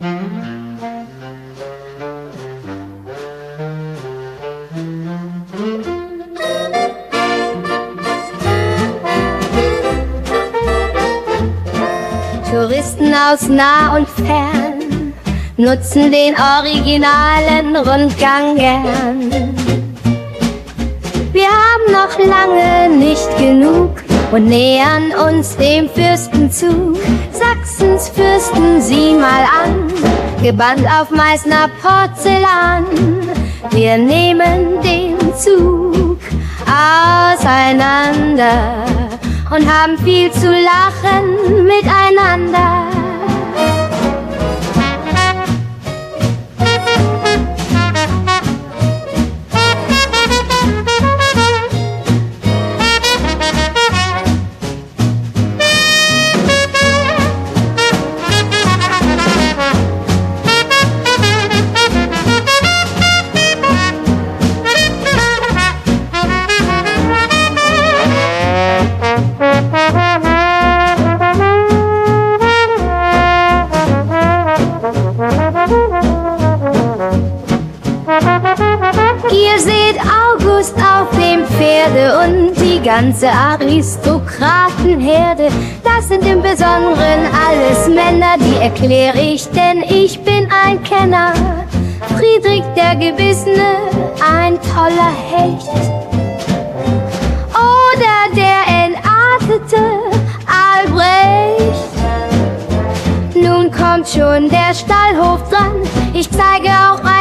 Touristen aus nah und fern nutzen den originalen Rundgang gern. Wir haben noch lange nicht genug und nähern uns dem Fürstenzug. Sachsens Fürsten, sieh mal an, gebannt auf Meißner Porzellan. Wir nehmen den Zug auseinander und haben viel zu lachen miteinander. Seht August auf dem Pferde und die ganze Aristokratenherde. Das sind im Besonderen alles Männer, die erkläre ich, denn ich bin ein Kenner. Friedrich der Gebissene, ein toller Hecht. Oder der entartete Albrecht. Nun kommt schon der Stallhof dran. Ich zeige auch Turnier